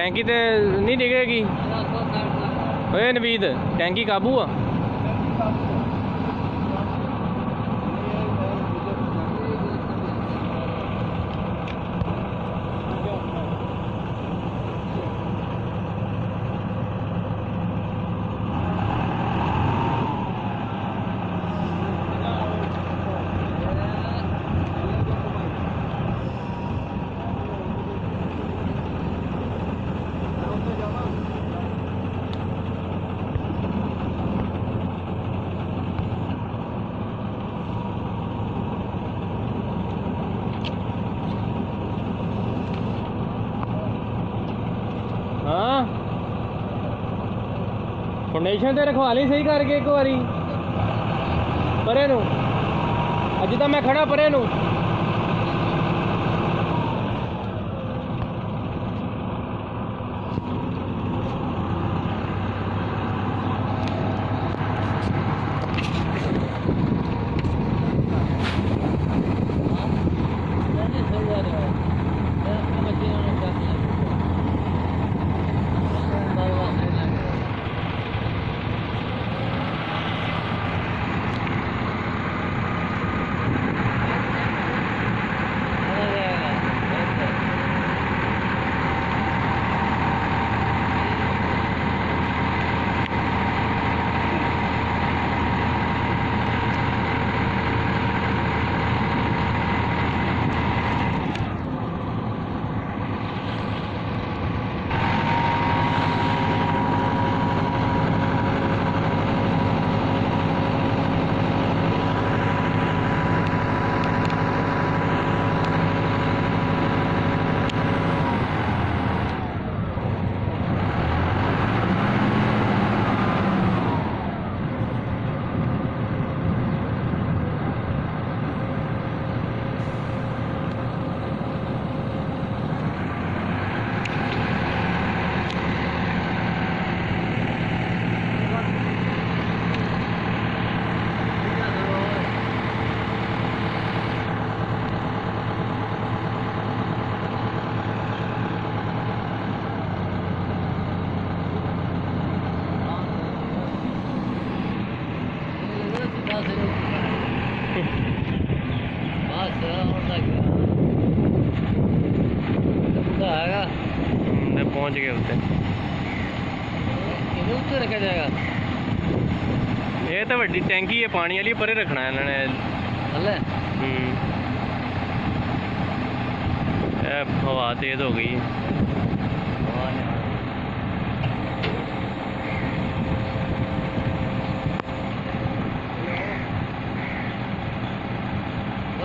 ਟੈਂਕੀ ਤੇ ਨਹੀਂ ਡਿੱਗੇਗੀ। ਓਏ ਨਵੀਦ ਟੈਂਕੀ ਕਾਬੂ ਆ? ਫਾਊਂਡੇਸ਼ਨ ਤੇ ਰਖਵਾ ਲਈ ਸਹੀ ਕਰਕੇ ਇੱਕ ਵਾਰੀ। ਪਰੇ ਨੂੰ। ਅੱਜ ਤਾਂ ਮੈਂ ਖੜਾ ਪਰੇ ਨੂੰ। ਮੈਂ ਪਹੁੰਚ ਗਿਆ ਉੱਤੇ ਇਹ ਤਾਂ ਵੱਡੀ ਟੈਂਕੀ ਹੈ ਪਾਣੀ ਵਾਲੀ ਪਰੇ ਰੱਖਣਾ ਇਹਨਾਂ ਨੇ ਹੂੰ ਇਹ ਹਵਾ ਤੇਜ਼ ਹੋ ਗਈ